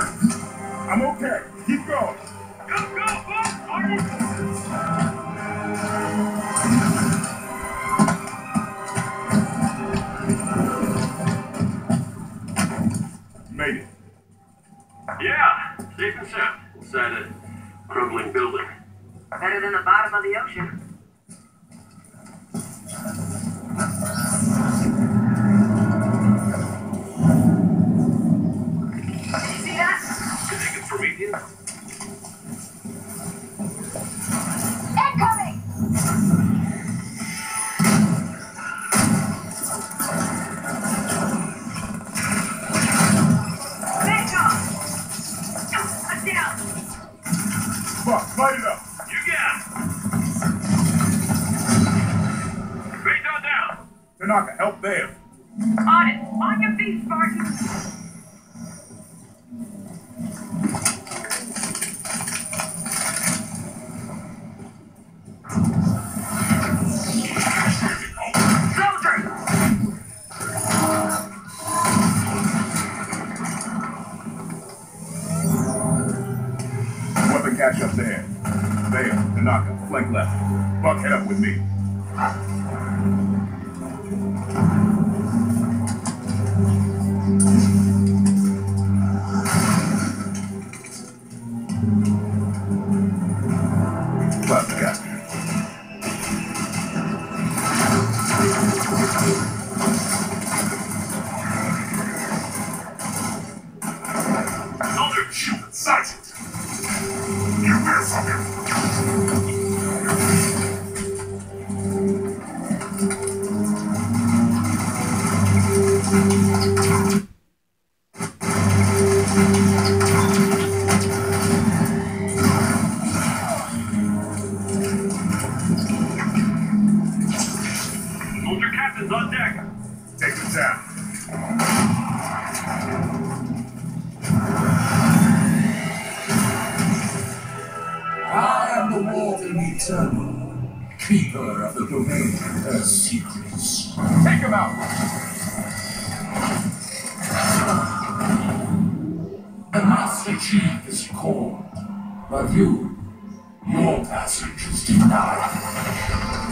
I'm okay. Keep going. Go, go, go! Arnie! Made it. Yeah, safe and sound inside a crumbling building. Better than the bottom of the ocean. Prometheus? Incoming! Back off! I'm down! Fuck, light it up. You got it. Radar down. Tanaka, help there. On it! On your feet, Spartan! Catch up there. There, Tanaka, flank left. Buck, head up with me. Left, Captain. Captain's on deck. Take them down. Am the Warden Eternal, keeper of the domain and her secrets. Take him out! The Master Chief is called, but you, your passage is denied.